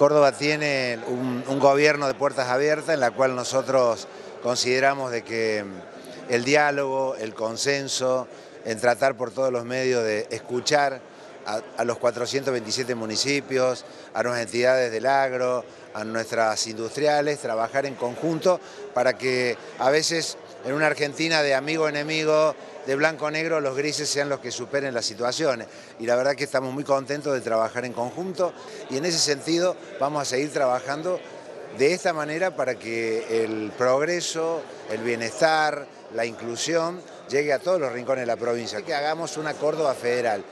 Córdoba tiene un, gobierno de puertas abiertas en la cual nosotros consideramos de que el diálogo, el consenso, en tratar por todos los medios de escuchar a, los 427 municipios, a nuestras entidades del agro, a nuestras industriales, trabajar en conjunto para que a veces en una Argentina de amigo-enemigo, de blanco-negro, los grises sean los que superen las situaciones. Y la verdad que estamos muy contentos de trabajar en conjunto y en ese sentido vamos a seguir trabajando de esta manera para que el progreso, el bienestar, la inclusión llegue a todos los rincones de la provincia, que hagamos una Córdoba federal.